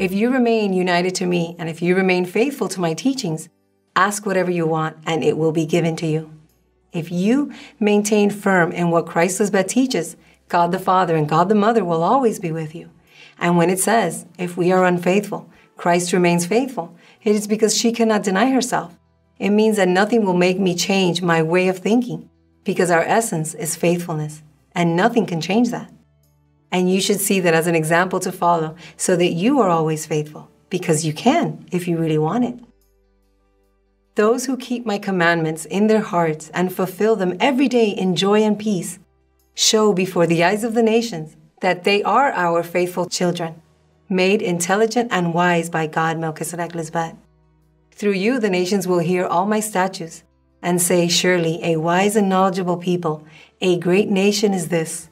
If you remain united to me and if you remain faithful to my teachings, ask whatever you want and it will be given to you. If you maintain firm in what Christ Lisbet teaches, God the Father and God the Mother will always be with you. And when it says, if we are unfaithful, Christ remains faithful, it is because she cannot deny herself. It means that nothing will make me change my way of thinking because our essence is faithfulness, and nothing can change that. And you should see that as an example to follow so that you are always faithful because you can if you really want it. Those who keep my commandments in their hearts and fulfill them every day in joy and peace show before the eyes of the nations that they are our faithful children, made intelligent and wise by God Melchizedek Lisbet. Through you, the nations will hear all my statutes and say, Surely a wise and knowledgeable people, a great nation is this.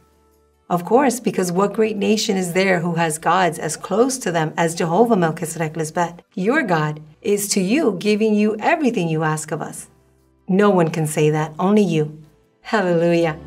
Of course, because what great nation is there who has gods as close to them as Jehovah Melchizedek Lisbet? Your God is to you giving you everything you ask of us. No one can say that, only you. Hallelujah.